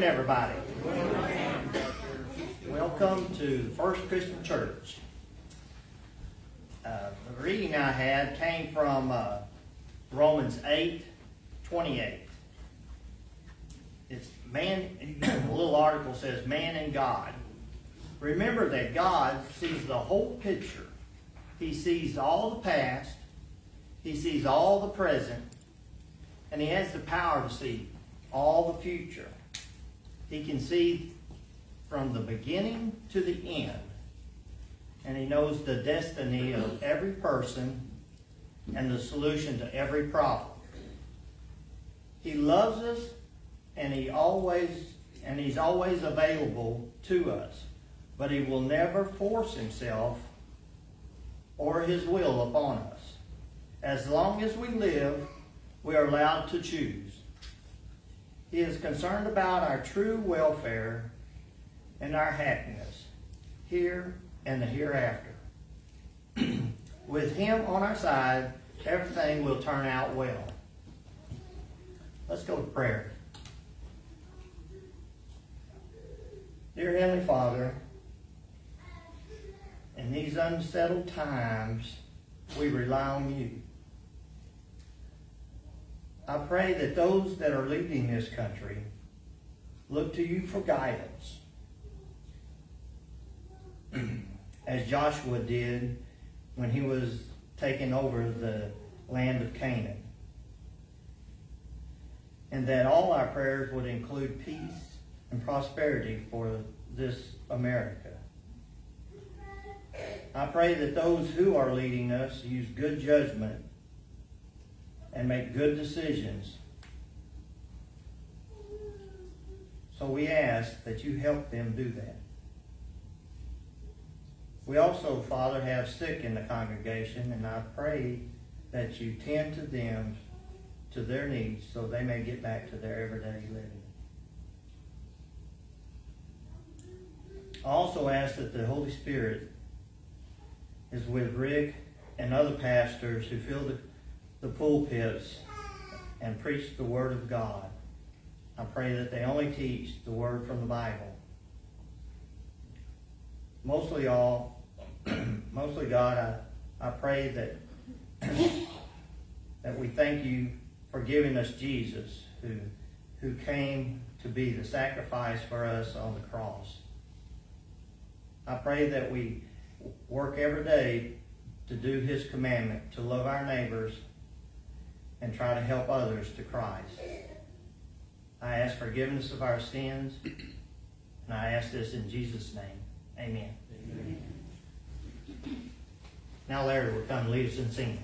morning, everybody. Welcome to First Christian Church. Uh, the reading I had came from uh, Romans 8 28. It's man, a little article says, Man and God. Remember that God sees the whole picture. He sees all the past, He sees all the present, and He has the power to see all the future. He can see from the beginning to the end. And he knows the destiny of every person and the solution to every problem. He loves us and he always and he's always available to us. But he will never force himself or his will upon us. As long as we live, we are allowed to choose. He is concerned about our true welfare and our happiness here and the hereafter. With Him on our side, everything will turn out well. Let's go to prayer. Dear Heavenly Father, in these unsettled times, we rely on you. I pray that those that are leading this country look to you for guidance. As Joshua did when he was taking over the land of Canaan. And that all our prayers would include peace and prosperity for this America. I pray that those who are leading us use good judgment and make good decisions. So we ask that you help them do that. We also, Father, have sick in the congregation, and I pray that you tend to them, to their needs, so they may get back to their everyday living. I also ask that the Holy Spirit is with Rick and other pastors who feel the the pulpits and preach the Word of God. I pray that they only teach the Word from the Bible. Mostly all, mostly God, I, I pray that, that we thank you for giving us Jesus who, who came to be the sacrifice for us on the cross. I pray that we work every day to do his commandment, to love our neighbors and try to help others to Christ. I ask forgiveness of our sins, and I ask this in Jesus' name. Amen. Amen. Now Larry will come lead us in singing.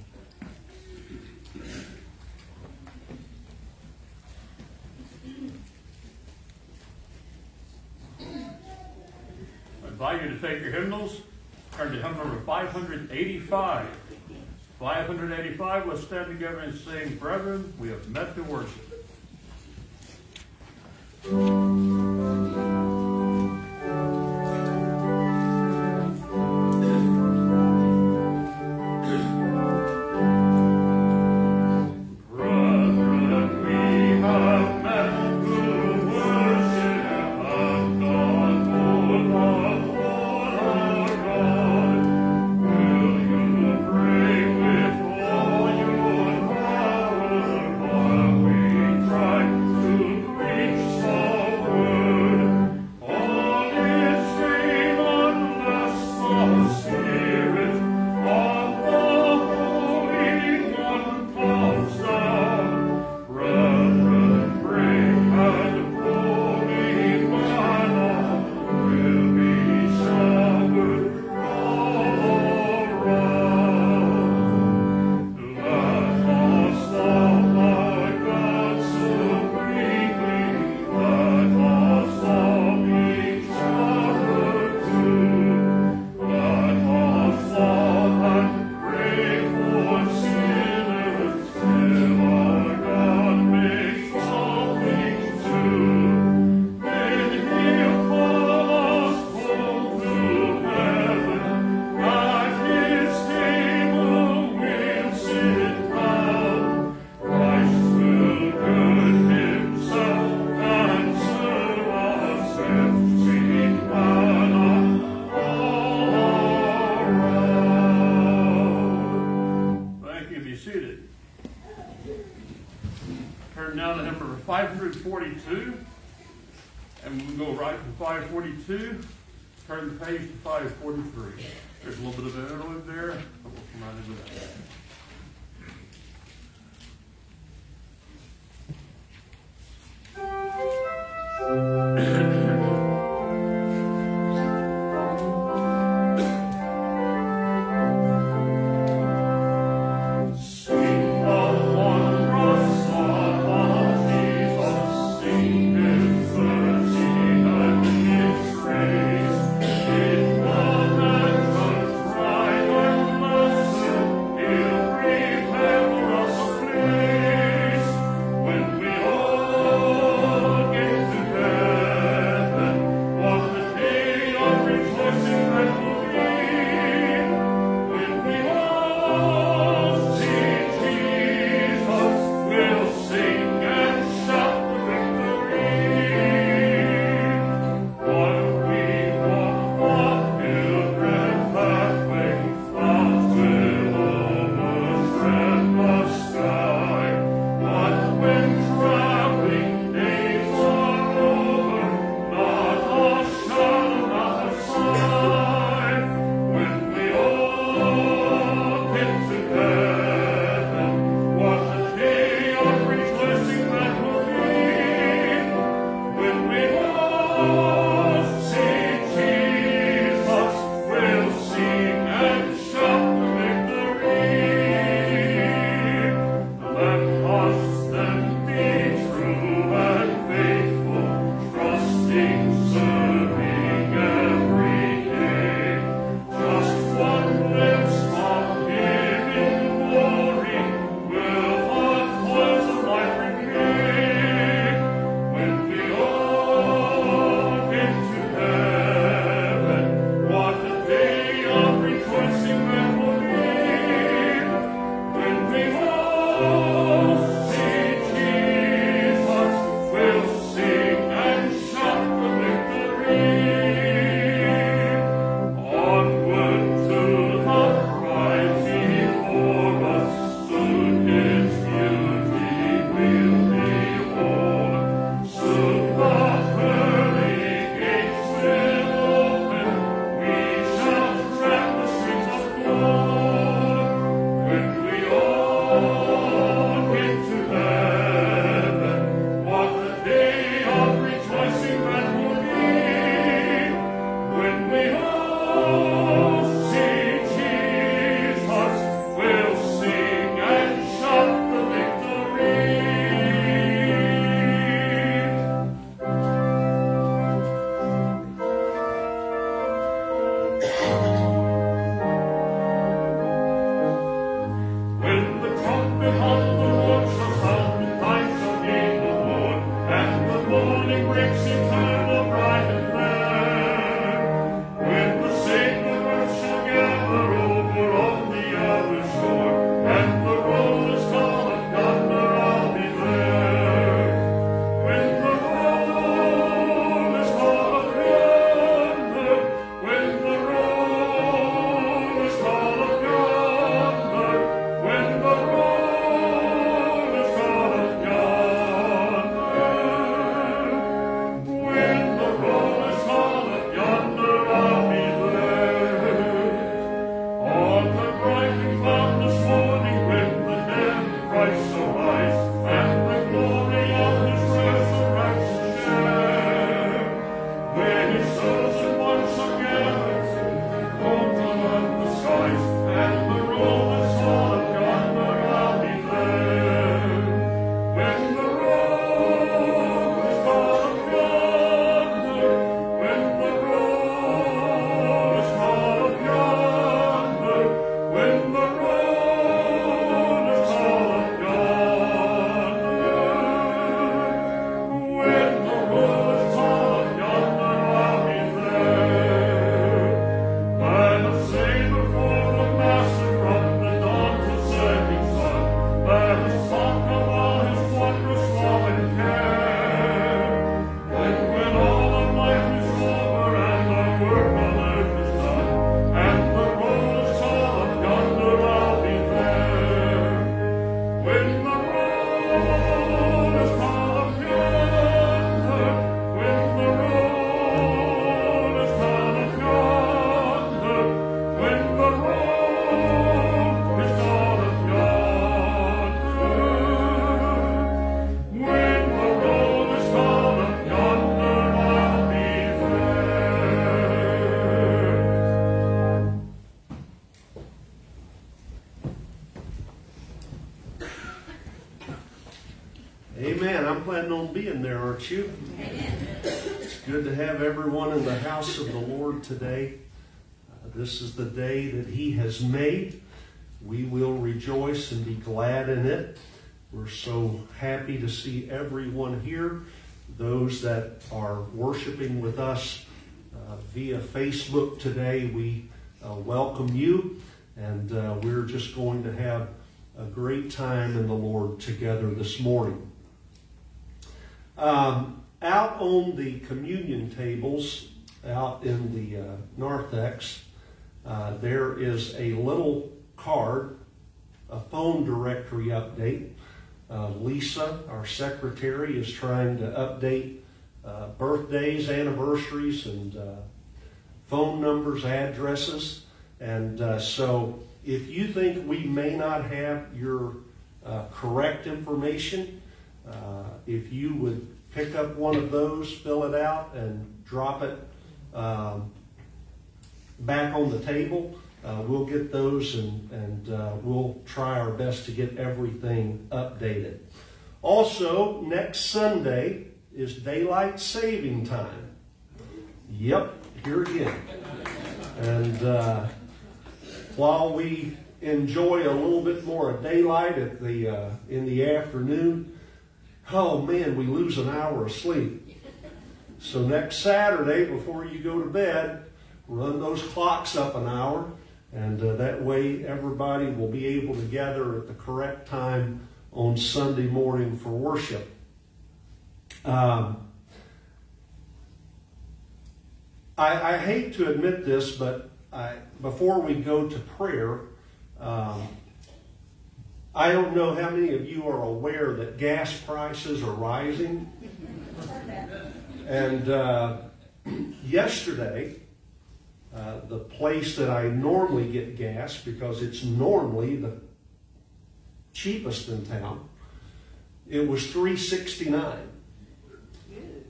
I invite you to take your hymnals, turn to hymn number 585. 585, let's stand together and sing, Brethren, we have met to worship. Being there, aren't you? It's good to have everyone in the house of the Lord today. Uh, this is the day that He has made. We will rejoice and be glad in it. We're so happy to see everyone here. Those that are worshiping with us uh, via Facebook today, we uh, welcome you. And uh, we're just going to have a great time in the Lord together this morning. Um, out on the communion tables, out in the uh, narthex, uh, there is a little card, a phone directory update. Uh, Lisa, our secretary, is trying to update uh, birthdays, anniversaries, and uh, phone numbers, addresses. And uh, so if you think we may not have your correct information, uh, if you would pick up one of those, fill it out, and drop it um, back on the table, uh, we'll get those and, and uh, we'll try our best to get everything updated. Also, next Sunday is daylight saving time. Yep, here again. And uh, while we enjoy a little bit more of daylight at the uh, in the afternoon, oh man, we lose an hour of sleep. So next Saturday, before you go to bed, run those clocks up an hour, and uh, that way everybody will be able to gather at the correct time on Sunday morning for worship. Um, I, I hate to admit this, but I, before we go to prayer, um, I don't know how many of you are aware that gas prices are rising. And uh, yesterday, uh, the place that I normally get gas, because it's normally the cheapest in town, it was 369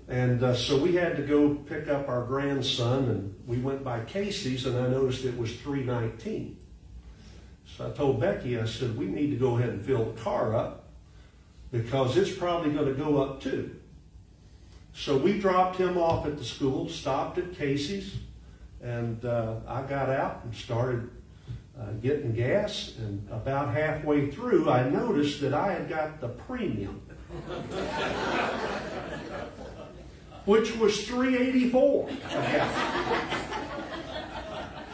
and uh, so we had to go pick up our grandson, and we went by Casey's, and I noticed it was 319. So I told Becky, I said, we need to go ahead and fill the car up because it's probably going to go up too. So we dropped him off at the school, stopped at Casey's, and uh, I got out and started uh, getting gas. And about halfway through, I noticed that I had got the premium which was 384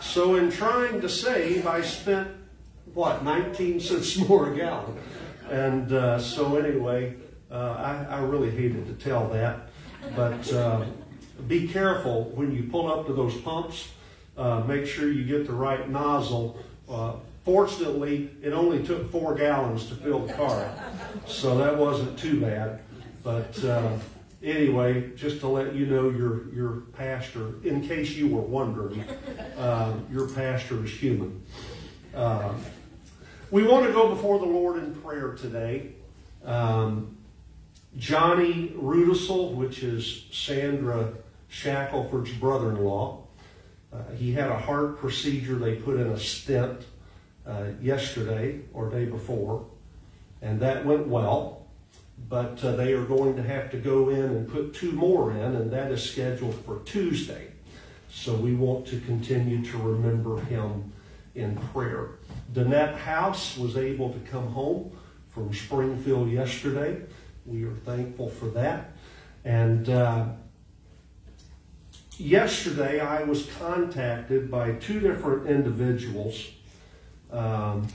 So in trying to save, I spent what 19 cents more a gallon, and uh, so anyway, uh, I, I, really hated to tell that, but uh, be careful when you pull up to those pumps. Uh, make sure you get the right nozzle. Uh, fortunately, it only took four gallons to fill the car, so that wasn't too bad. But uh, anyway, just to let you know, your your pastor, in case you were wondering, your pastor is human. We want to go before the Lord in prayer today. Um, Johnny Rudisell, which is Sandra Shackelford's brother-in-law, uh, he had a heart procedure. They put in a stent uh, yesterday or day before, and that went well but uh, they are going to have to go in and put two more in, and that is scheduled for Tuesday. So we want to continue to remember him in prayer. Danette House was able to come home from Springfield yesterday. We are thankful for that. And uh, yesterday I was contacted by two different individuals. Um,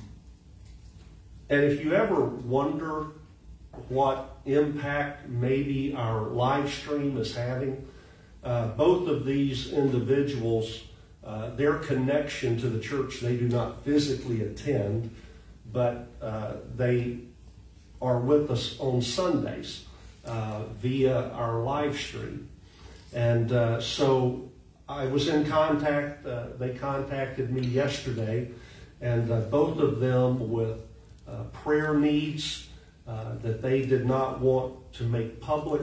and if you ever wonder what impact maybe our live stream is having. Uh, both of these individuals, uh, their connection to the church, they do not physically attend, but uh, they are with us on Sundays uh, via our live stream. And uh, so I was in contact, uh, they contacted me yesterday, and both of them with prayer needs that they did not want to make public,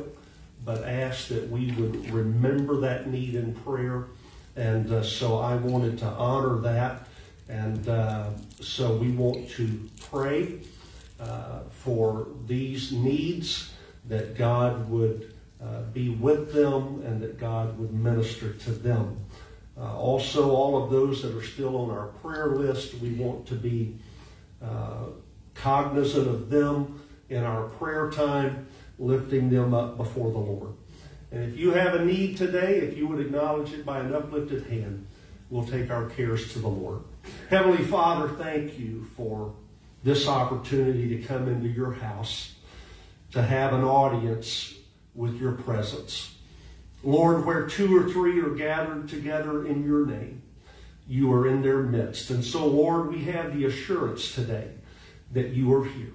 but asked that we would remember that need in prayer. And uh, so I wanted to honor that. And uh, so we want to pray uh, for these needs that God would uh, be with them and that God would minister to them. Uh, also, all of those that are still on our prayer list, we want to be uh, cognizant of them in our prayer time, lifting them up before the Lord. And if you have a need today, if you would acknowledge it by an uplifted hand, we'll take our cares to the Lord. Heavenly Father, thank you for this opportunity to come into your house, to have an audience with your presence. Lord, where two or three are gathered together in your name, you are in their midst. And so, Lord, we have the assurance today that you are here.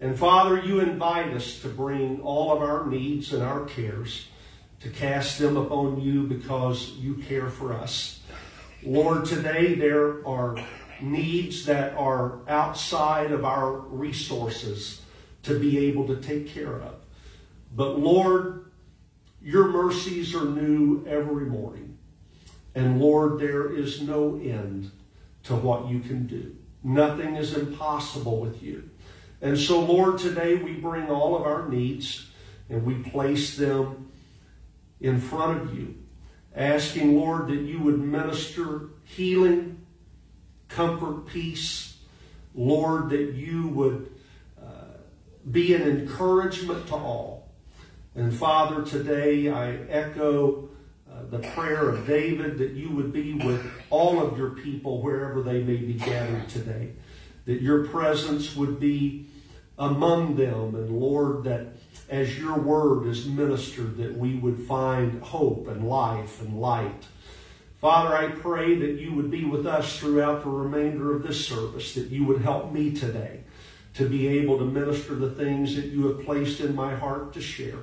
And Father, you invite us to bring all of our needs and our cares, to cast them upon you because you care for us. Lord, today there are needs that are outside of our resources to be able to take care of. But Lord, your mercies are new every morning. And Lord, there is no end to what you can do. Nothing is impossible with you. And so, Lord, today we bring all of our needs and we place them in front of you, asking, Lord, that you would minister healing, comfort, peace. Lord, that you would uh, be an encouragement to all. And Father, today I echo uh, the prayer of David that you would be with all of your people wherever they may be gathered today. That your presence would be among them. And Lord, that as your word is ministered, that we would find hope and life and light. Father, I pray that you would be with us throughout the remainder of this service, that you would help me today to be able to minister the things that you have placed in my heart to share.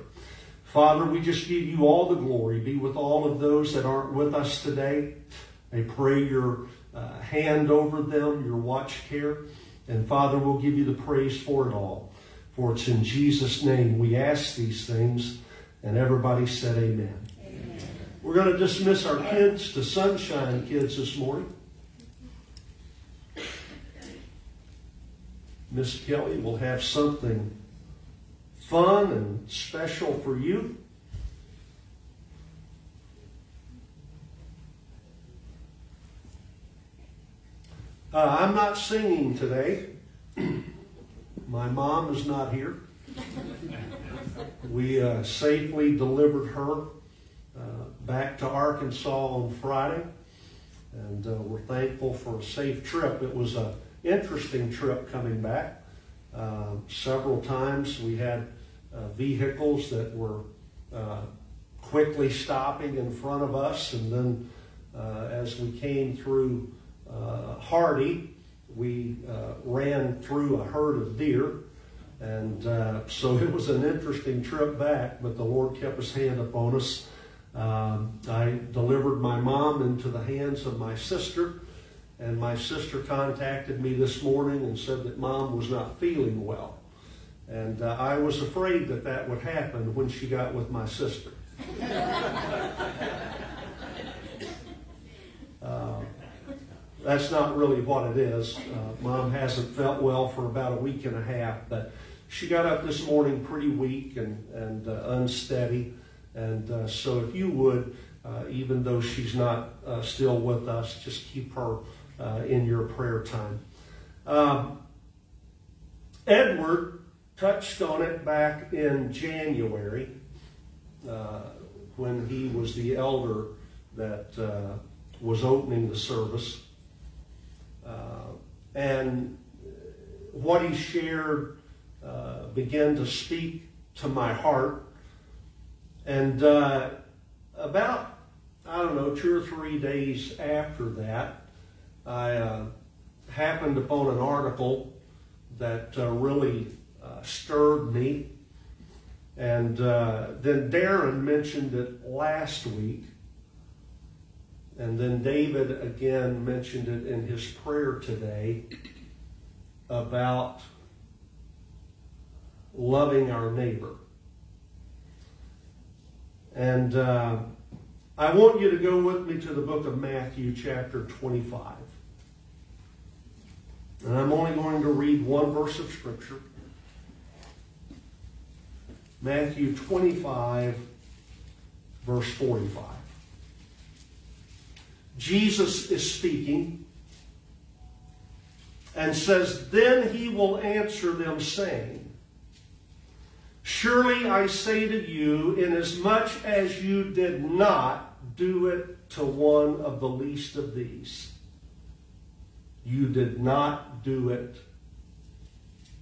Father, we just give you all the glory. Be with all of those that aren't with us today. I pray your uh, hand over them, your watch care. And Father, we'll give you the praise for it all. For it's in Jesus' name we ask these things. And everybody said amen. amen. We're going to dismiss our kids to Sunshine Kids this morning. Miss Kelly will have something fun and special for you. Uh, I'm not singing today. My mom is not here. We uh, safely delivered her uh, back to Arkansas on Friday, and uh, we're thankful for a safe trip. It was an interesting trip coming back. Uh, several times we had uh, vehicles that were quickly stopping in front of us, and then as we came through Hardy, we ran through a herd of deer. And uh, so it was an interesting trip back, but the Lord kept his hand upon us. Um, I delivered my mom into the hands of my sister, and my sister contacted me this morning and said that mom was not feeling well. And uh, I was afraid that that would happen when she got with my sister. that's not really what it is. Uh, Mom hasn't felt well for about a week and a half, but she got up this morning pretty weak and, and uh, unsteady. And uh, so, if you would, uh, even though she's not uh, still with us, just keep her in your prayer time. Um, Edward touched on it back in January uh, when he was the elder that uh, was opening the service. Uh, and what he shared uh, began to speak to my heart. And uh, about, I don't know, two or three days after that, I uh, happened upon an article that really uh, stirred me. And uh, then Darren mentioned it last week. And then David again mentioned it in his prayer today about loving our neighbor. And uh, I want you to go with me to the book of Matthew, chapter 25. And I'm only going to read one verse of Scripture. Matthew 25, verse 45. Jesus is speaking and says, Then he will answer them, saying, Surely I say to you, inasmuch as you did not do it to one of the least of these, you did not do it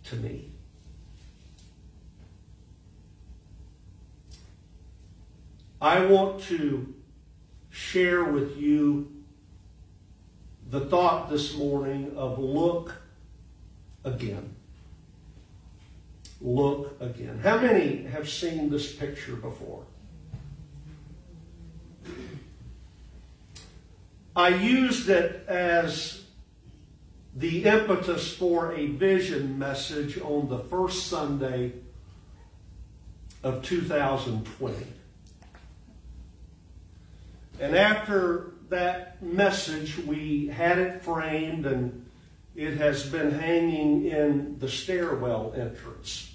to me. I want to share with you the thought this morning of look again. Look again. How many have seen this picture before? I used it as the impetus for a vision message on the first Sunday of 2020. And after that message, we had it framed and it has been hanging in the stairwell entrance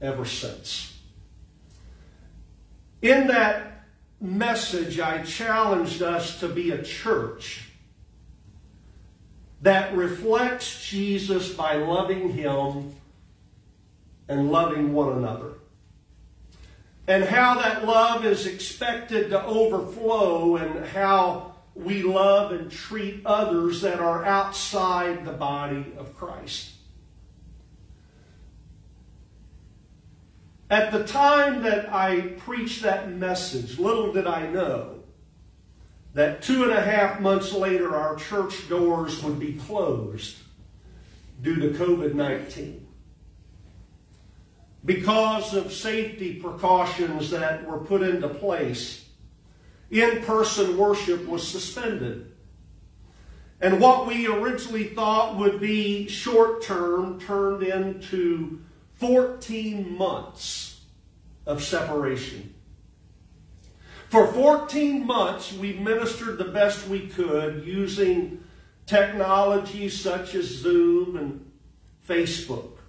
ever since. In that message, I challenged us to be a church that reflects Jesus by loving Him and loving one another. And how that love is expected to overflow, and how we love and treat others that are outside the body of Christ. At the time that I preached that message, little did I know that two and a half months later our church doors would be closed due to COVID 19 because of safety precautions that were put into place. In person worship was suspended. And what we originally thought would be short term turned into 14 months of separation. For 14 months, we ministered the best we could using technologies such as Zoom and Facebook.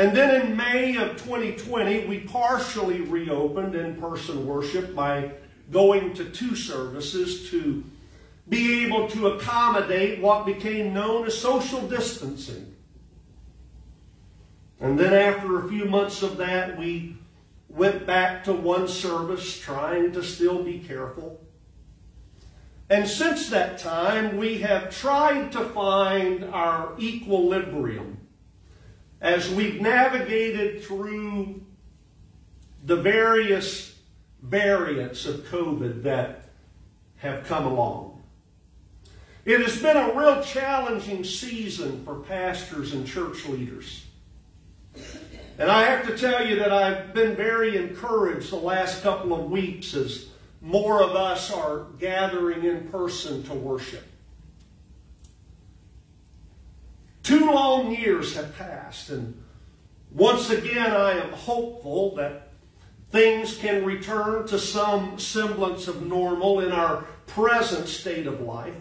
And then in May of 2020, we partially reopened in person worship by going to two services to be able to accommodate what became known as social distancing. And then after a few months of that, we went back to one service, trying to still be careful. And since that time, we have tried to find our equilibrium as we've navigated through the various variants of COVID that have come along. It has been a real challenging season for pastors and church leaders. And I have to tell you that I've been very encouraged the last couple of weeks as more of us are gathering in person to worship. Two long years have passed, and once again I am hopeful that things can return to some semblance of normal in our present state of life.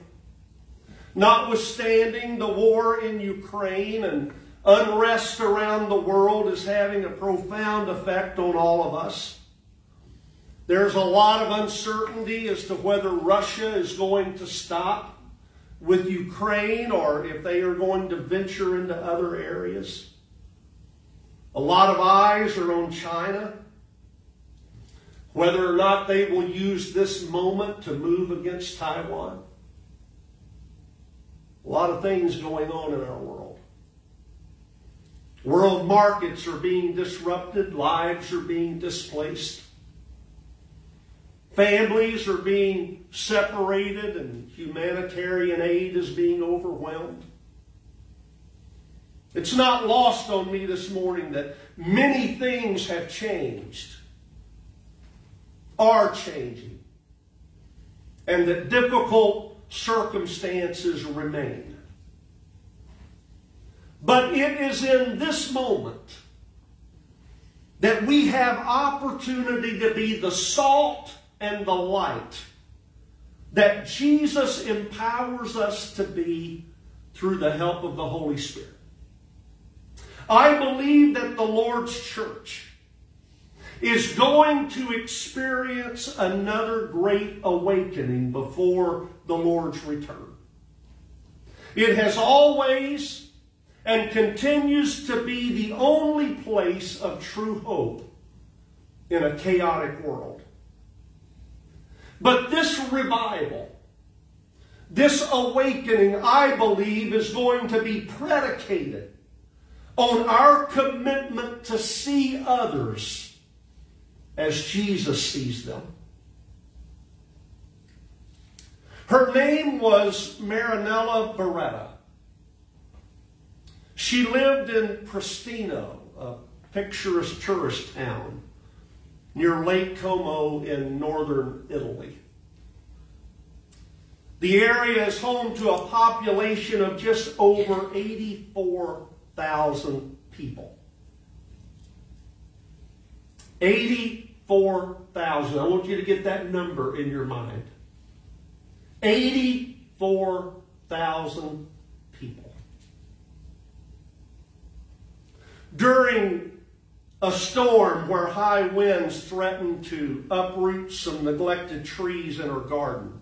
Notwithstanding the war in Ukraine and Unrest around the world is having a profound effect on all of us. There's a lot of uncertainty as to whether Russia is going to stop with Ukraine or if they are going to venture into other areas. A lot of eyes are on China, whether or not they will use this moment to move against Taiwan. A lot of things going on in our world. World markets are being disrupted, lives are being displaced. Families are being separated, and humanitarian aid is being overwhelmed. It's not lost on me this morning that many things have changed, are changing, and that difficult circumstances remain. But it is in this moment that we have opportunity to be the salt and the light that Jesus empowers us to be through the help of the Holy Spirit. I believe that the Lord's church is going to experience another great awakening before the Lord's return. It has always and continues to be the only place of true hope in a chaotic world. But this revival, this awakening, I believe, is going to be predicated on our commitment to see others as Jesus sees them. Her name was Marinella Beretta. She lived in Prestino, a picturesque tourist town near Lake Como in northern Italy. The area is home to a population of just over 84,000 people. 84,000. I want you to get that number in your mind. 84,000 people. During a storm where high winds threatened to uproot some neglected trees in her garden,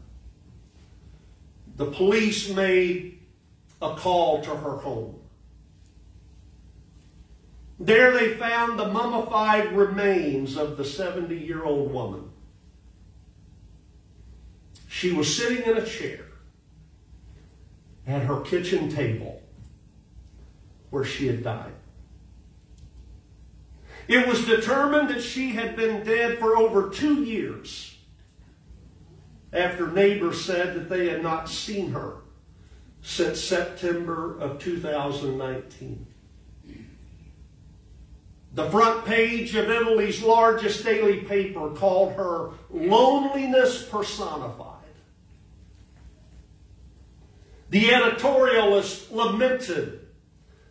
the police made a call to her home. There they found the mummified remains of the 70 year old woman. She was sitting in a chair at her kitchen table where she had died. It was determined that she had been dead for over two years after neighbors said that they had not seen her since September of 2019. The front page of Italy's largest daily paper called her loneliness personified. The editorialist lamented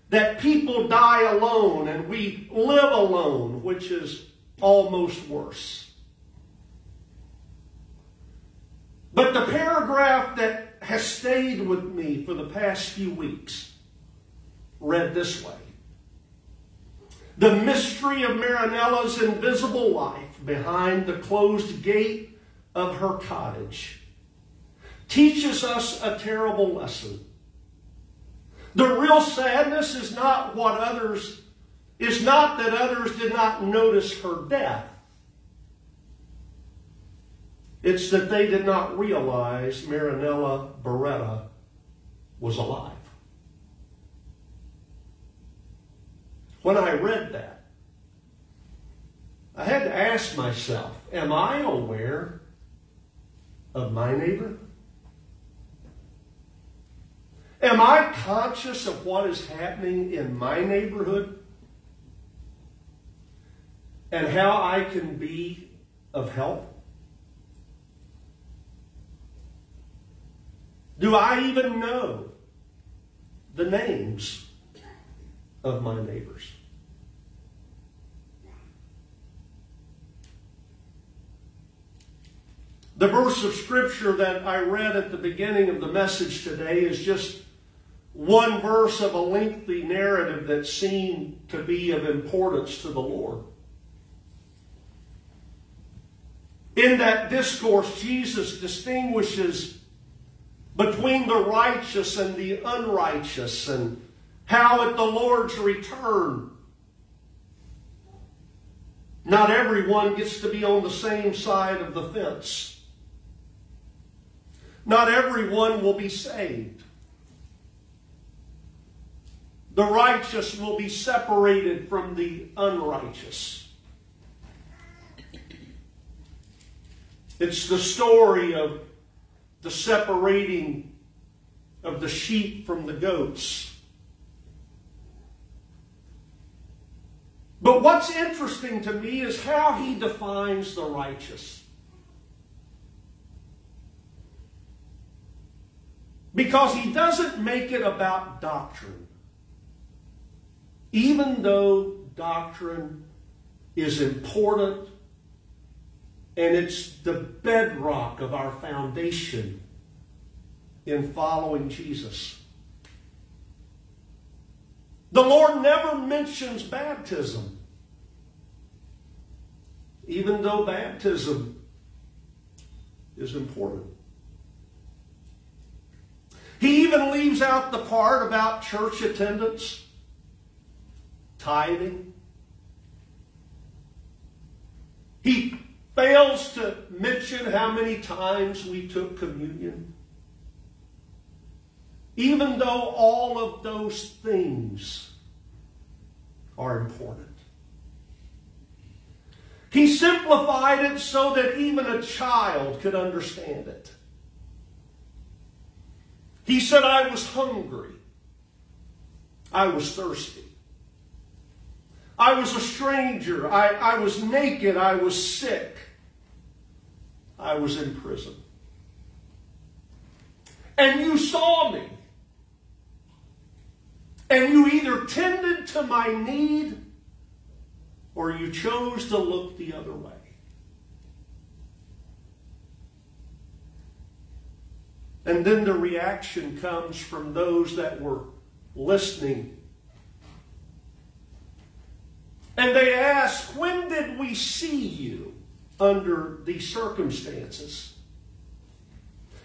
that people die alone and we live alone, which is almost worse. But the paragraph that has stayed with me for the past few weeks read this way. The mystery of Marinella's invisible life behind the closed gate of her cottage teaches us a terrible lesson. The real sadness is not what others, is not that others did not notice her death. It's that they did not realize Marinella Beretta was alive. When I read that, I had to ask myself, am I aware of my neighbor? Am I conscious of what is happening in my neighborhood? And how I can be of help? Do I even know the names of my neighbors? The verse of scripture that I read at the beginning of the message today is just one verse of a lengthy narrative that seemed to be of importance to the Lord. In that discourse, Jesus distinguishes between the righteous and the unrighteous and how at the Lord's return, not everyone gets to be on the same side of the fence. Not everyone will be saved. The righteous will be separated from the unrighteous. It's the story of the separating of the sheep from the goats. But what's interesting to me is how he defines the righteous. Because he doesn't make it about doctrine even though doctrine is important and it's the bedrock of our foundation in following Jesus. The Lord never mentions baptism, even though baptism is important. He even leaves out the part about church attendance, tithing. He fails to mention how many times we took communion. Even though all of those things are important. He simplified it so that even a child could understand it. He said, I was hungry. I was thirsty. I was a stranger. I, I was naked. I was sick. I was in prison. And you saw me. And you either tended to my need or you chose to look the other way. And then the reaction comes from those that were listening. And they ask, When did we see you under these circumstances?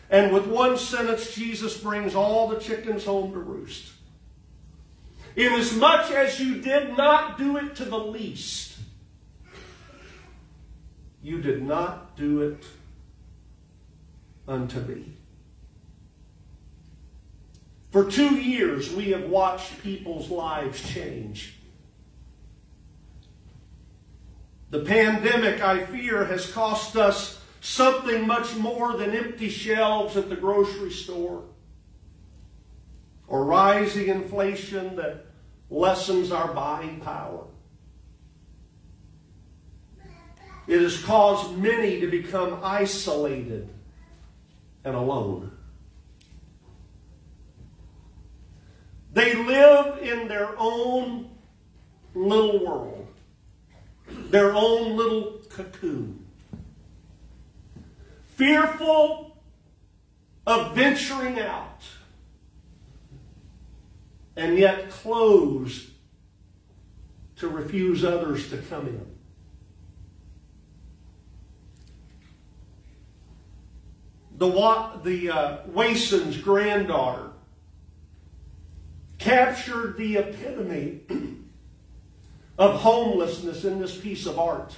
And with one sentence, Jesus brings all the chickens home to roost. Inasmuch as you did not do it to the least, you did not do it unto me. For two years, we have watched people's lives change. The pandemic, I fear, has cost us something much more than empty shelves at the grocery store or rising inflation that lessens our buying power. It has caused many to become isolated and alone. They live in their own little world, their own little cocoon. Fearful of venturing out, and yet closed to refuse others to come in. The, the uh, Wason's granddaughter captured the epitome of homelessness in this piece of art.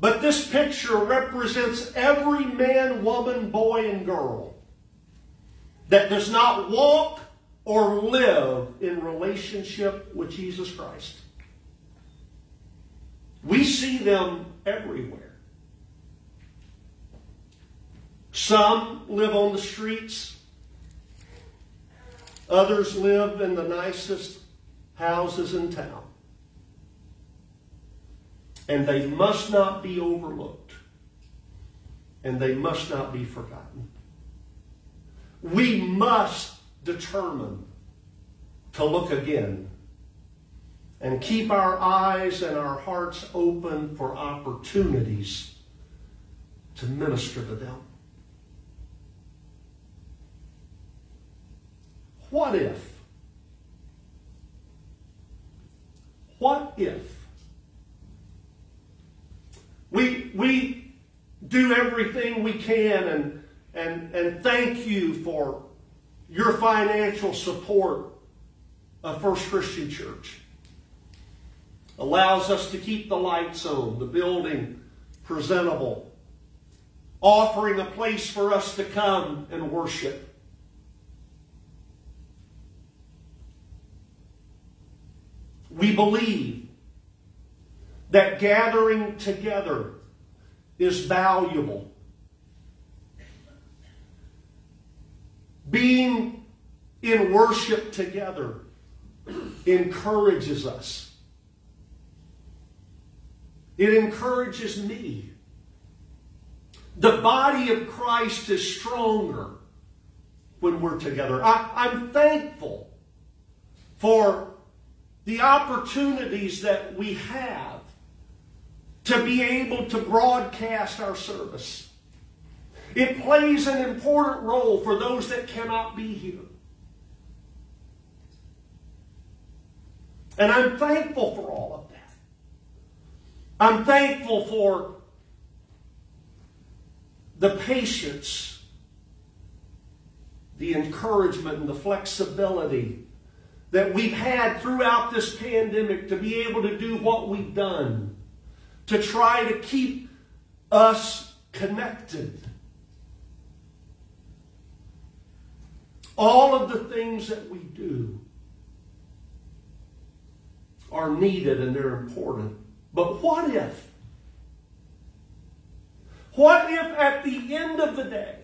But this picture represents every man, woman, boy, and girl that does not walk or live in relationship with Jesus Christ. We see them everywhere. Some live on the streets Others live in the nicest houses in town. And they must not be overlooked. And they must not be forgotten. We must determine to look again and keep our eyes and our hearts open for opportunities to minister to them. What if? What if? We, we do everything we can and, and, and thank you for your financial support of First Christian Church. Allows us to keep the lights on, the building presentable, offering a place for us to come and worship. We believe that gathering together is valuable. Being in worship together encourages us. It encourages me. The body of Christ is stronger when we're together. I, am thankful for the opportunities that we have to be able to broadcast our service. It plays an important role for those that cannot be here. And I'm thankful for all of that. I'm thankful for the patience, the encouragement, and the flexibility that we've had throughout this pandemic to be able to do what we've done, to try to keep us connected. All of the things that we do are needed and they're important. But what if? What if at the end of the day,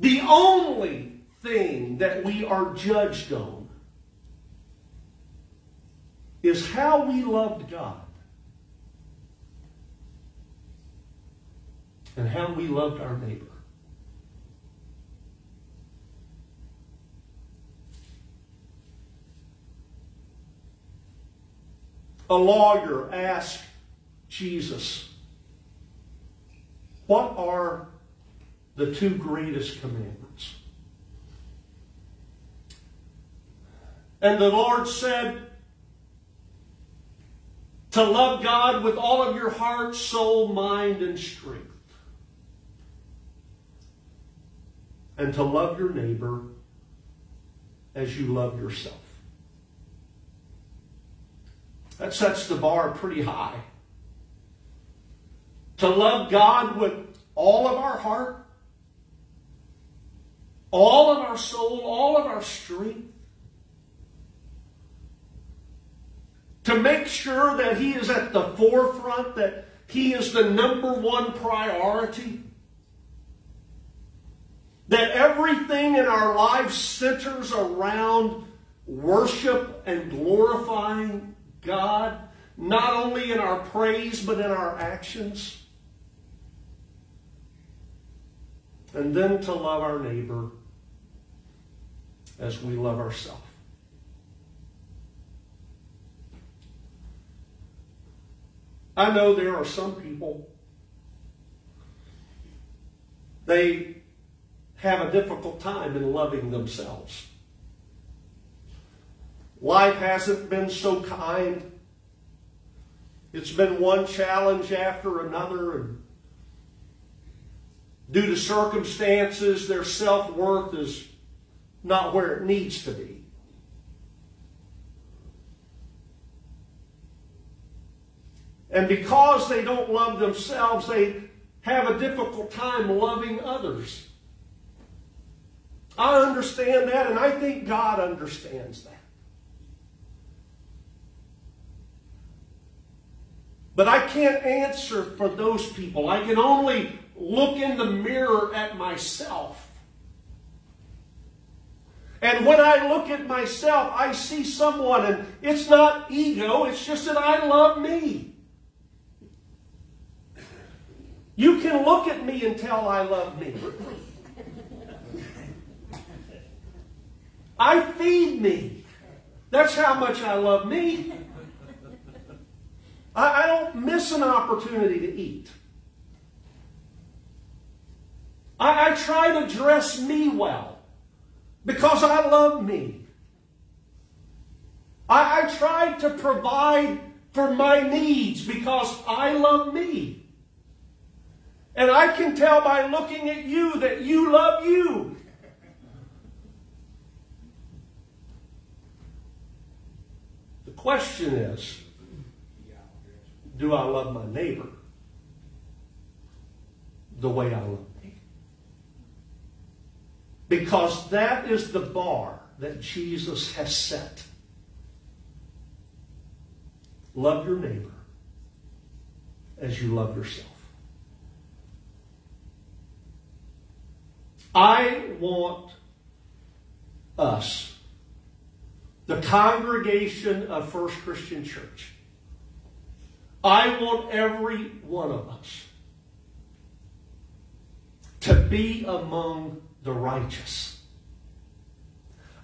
the only thing that we are judged on is how we loved God and how we loved our neighbor? a lawyer asked Jesus, What are the two greatest commandments? And the Lord said, To love God with all of your heart, soul, mind, and strength. And to love your neighbor as you love yourself. That sets the bar pretty high. To love God with all of our heart, all of our soul, all of our strength. To make sure that He is at the forefront, that He is the number one priority. That everything in our life centers around worship and glorifying God, not only in our praise, but in our actions. And then to love our neighbor as we love ourselves. I know there are some people, they have a difficult time in loving themselves. Life hasn't been so kind. It's been one challenge after another. And due to circumstances, their self worth is not where it needs to be. And because they don't love themselves, they have a difficult time loving others. I understand that, and I think God understands that. But I can't answer for those people. I can only look in the mirror at myself. And when I look at myself, I see someone, and it's not ego, it's just that I love me. You can look at me and tell I love me. I feed me. That's how much I love me. I, I don't miss an opportunity to eat. I, I try to dress me well because I love me. I, I try to provide for my needs because I love me. And I can tell by looking at you that you love you. The question is do I love my neighbor the way I love me? Because that is the bar that Jesus has set. Love your neighbor as you love yourself. I want us, the congregation of First Christian Church, I want every one of us to be among the righteous.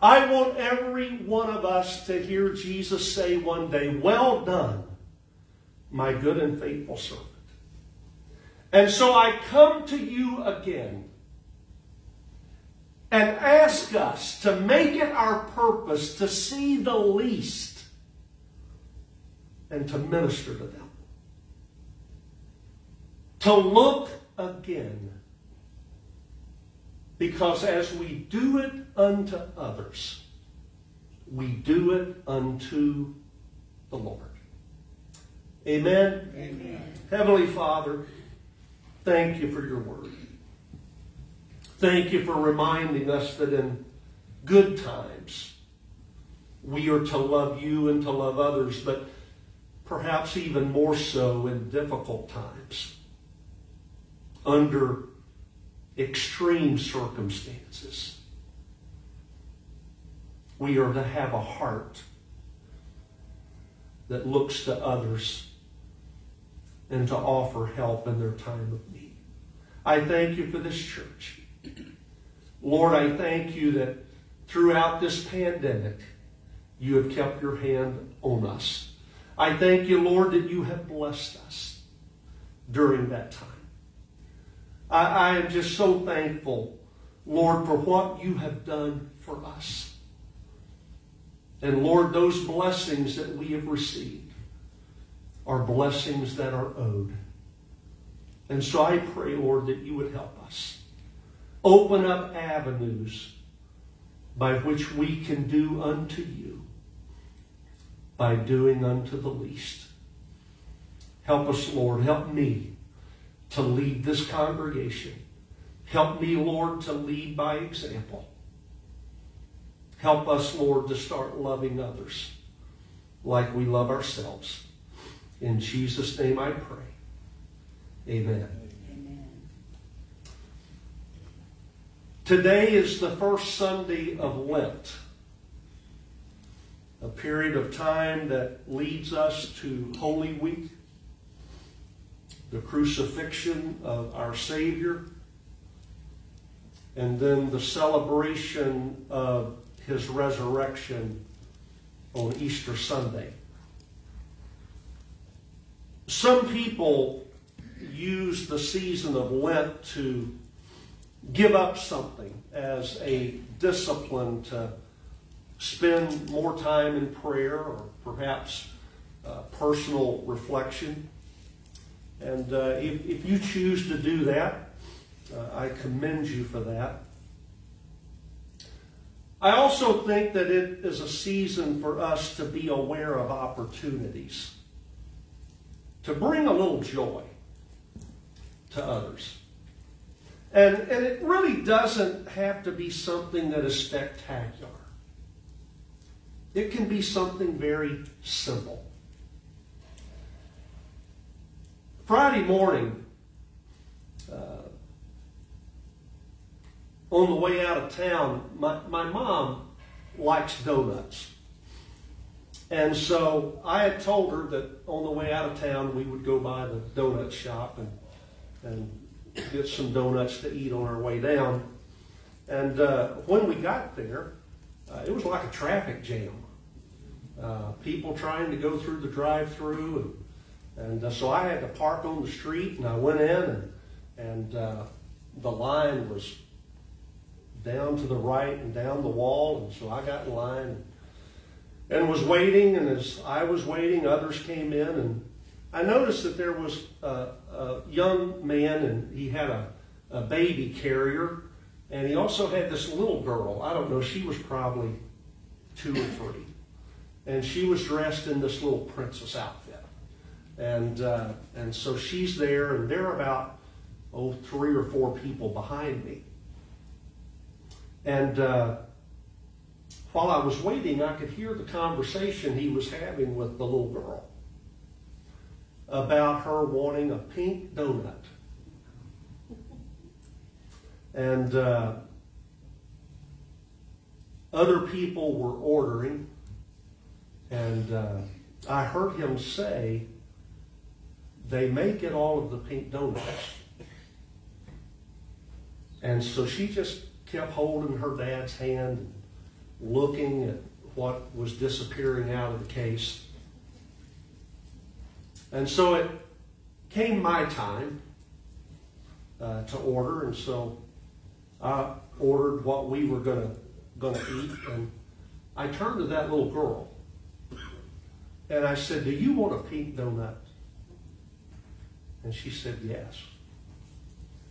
I want every one of us to hear Jesus say one day, Well done, my good and faithful servant. And so I come to you again and ask us to make it our purpose to see the least and to minister to them. To look again. Because as we do it unto others, we do it unto the Lord. Amen. Amen. Heavenly Father, thank you for your word. Thank you for reminding us that in good times we are to love you and to love others, but perhaps even more so in difficult times, under extreme circumstances. We are to have a heart that looks to others and to offer help in their time of need. I thank you for this church. Lord, I thank you that throughout this pandemic, you have kept your hand on us. I thank you, Lord, that you have blessed us during that time. I, I am just so thankful, Lord, for what you have done for us. And Lord, those blessings that we have received are blessings that are owed. And so I pray, Lord, that you would help us. Open up avenues by which we can do unto you by doing unto the least. Help us, Lord. Help me to lead this congregation. Help me, Lord, to lead by example. Help us, Lord, to start loving others like we love ourselves. In Jesus' name I pray. Amen. Today is the first Sunday of Lent, a period of time that leads us to Holy Week, the crucifixion of our Savior, and then the celebration of his resurrection on Easter Sunday. Some people use the season of Lent to give up something as a discipline to spend more time in prayer or perhaps uh, personal reflection. And uh, if, if you choose to do that, uh, I commend you for that. I also think that it is a season for us to be aware of opportunities, to bring a little joy to others. And, and it really doesn't have to be something that is spectacular. It can be something very simple. Friday morning, uh, on the way out of town, my, my mom likes donuts. And so I had told her that on the way out of town, we would go by the donut shop and, and get some donuts to eat on our way down. And uh, when we got there, uh, it was like a traffic jam. Uh, people trying to go through the drive-through, and, and uh, so I had to park on the street, and I went in, and, and uh, the line was down to the right and down the wall, and so I got in line and was waiting, and as I was waiting, others came in, and I noticed that there was a, young man, and he had a, a baby carrier, and he also had this little girl. I don't know, she was probably two or three. And she was dressed in this little princess outfit. And, uh, and so she's there, and there are about, oh, three or four people behind me. And uh, while I was waiting, I could hear the conversation he was having with the little girl about her wanting a pink donut. And uh, other people were ordering, and uh, I heard him say, they may get all of the pink donuts. And so she just kept holding her dad's hand, and looking at what was disappearing out of the case. And so it came my time uh, to order, and so I ordered what we were gonna gonna eat, and I turned to that little girl, and I said, "Do you want a pink donut?" And she said, "Yes."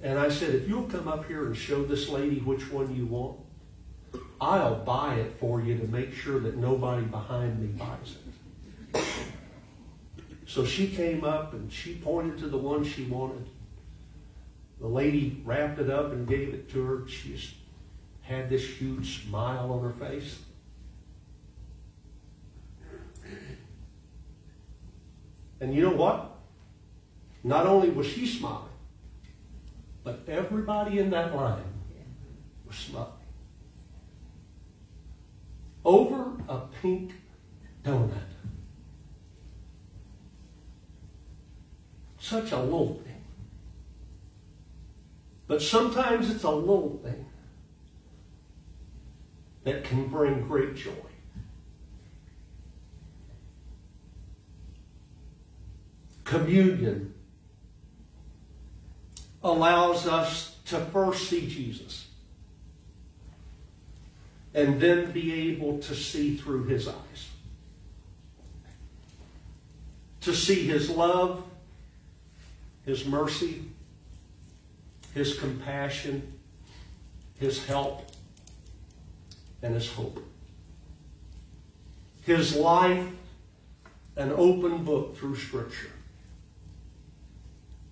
And I said, "If you'll come up here and show this lady which one you want, I'll buy it for you to make sure that nobody behind me buys it." So she came up and she pointed to the one she wanted. The lady wrapped it up and gave it to her. She just had this huge smile on her face. And you know what? Not only was she smiling, but everybody in that line was smiling. Over a pink donut. Such a little thing. But sometimes it's a little thing that can bring great joy. Communion allows us to first see Jesus and then be able to see through his eyes. To see his love, his mercy, his compassion, his help, and his hope. His life, an open book through Scripture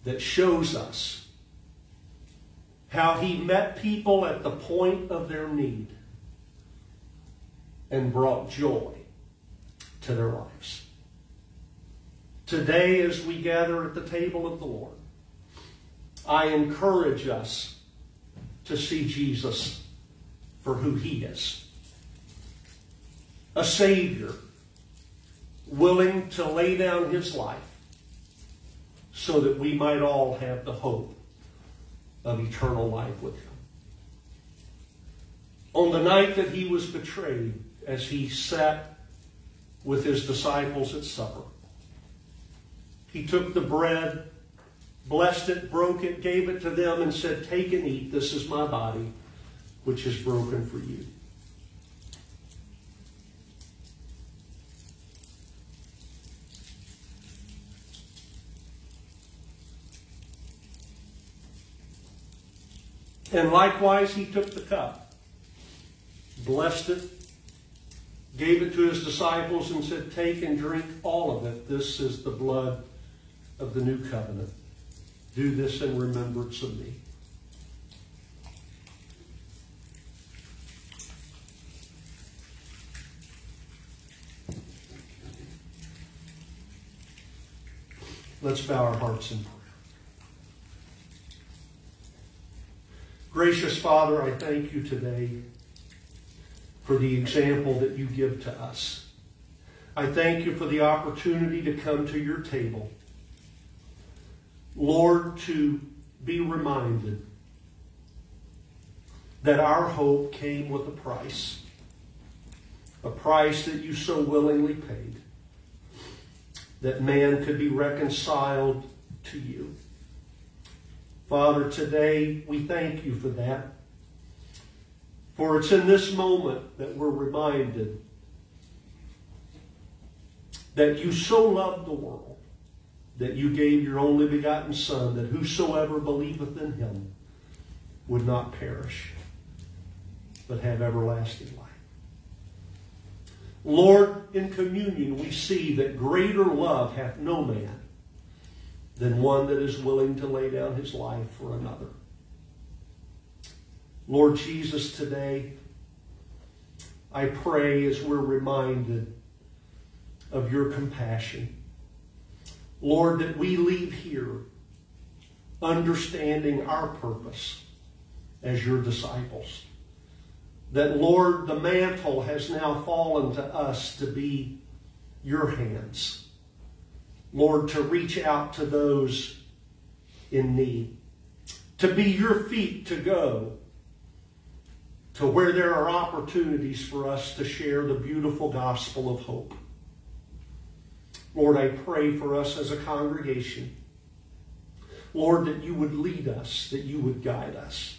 that shows us how he met people at the point of their need and brought joy to their lives. Today, as we gather at the table of the Lord, I encourage us to see Jesus for who he is a Savior willing to lay down his life so that we might all have the hope of eternal life with him. On the night that he was betrayed, as he sat with his disciples at supper, he took the bread, blessed it, broke it, gave it to them, and said, Take and eat. This is my body, which is broken for you. And likewise, he took the cup, blessed it, gave it to his disciples, and said, Take and drink all of it. This is the blood of the new covenant. Do this in remembrance of me. Let's bow our hearts in prayer. Gracious Father, I thank you today for the example that you give to us. I thank you for the opportunity to come to your table. Lord, to be reminded that our hope came with a price, a price that you so willingly paid, that man could be reconciled to you. Father, today we thank you for that. For it's in this moment that we're reminded that you so loved the world that you gave your only begotten Son, that whosoever believeth in him would not perish, but have everlasting life. Lord, in communion we see that greater love hath no man than one that is willing to lay down his life for another. Lord Jesus, today, I pray as we're reminded of your compassion. Lord, that we leave here understanding our purpose as your disciples. That, Lord, the mantle has now fallen to us to be your hands Lord, to reach out to those in need, to be your feet to go to where there are opportunities for us to share the beautiful gospel of hope. Lord, I pray for us as a congregation. Lord, that you would lead us, that you would guide us.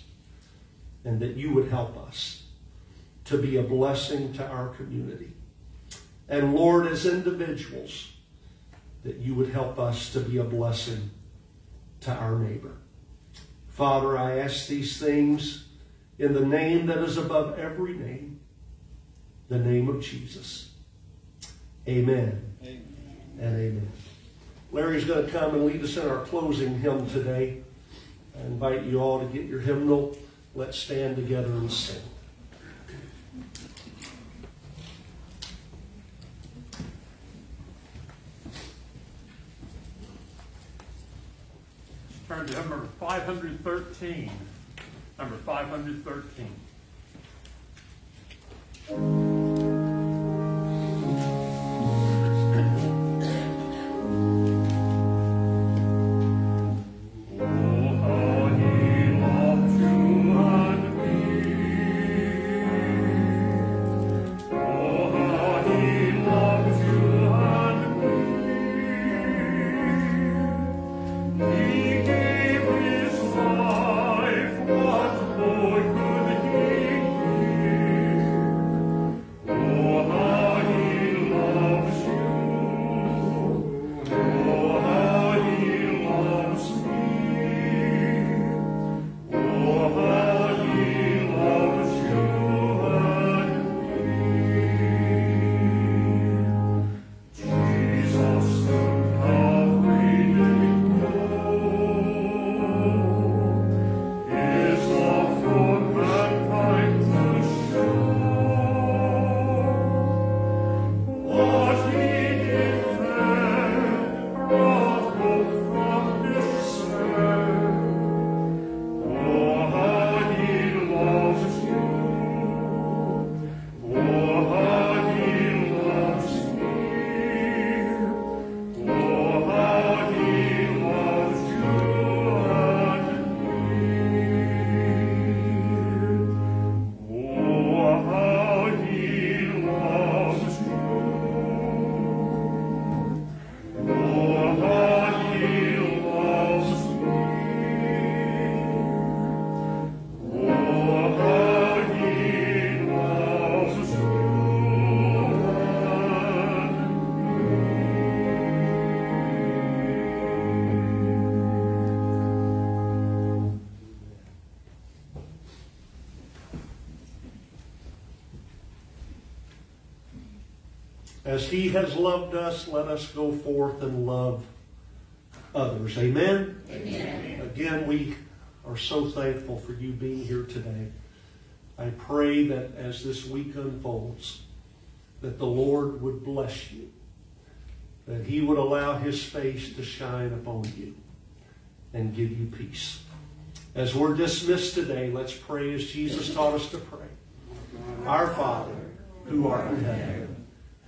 and that you would help us to be a blessing to our community. And Lord, as individuals, that you would help us to be a blessing to our neighbor. Father, I ask these things in the name that is above every name, the name of Jesus. Amen, Amen and amen. Larry's going to come and lead us in our closing hymn today. I invite you all to get your hymnal. Let's stand together and sing. Turn to number 513. Number 513. As he has loved us, let us go forth and love others. Amen? Amen. Again, we are so thankful for you being here today. I pray that as this week unfolds, that the Lord would bless you, that he would allow his face to shine upon you and give you peace. As we're dismissed today, let's pray as Jesus taught us to pray. Our Father, who art in heaven,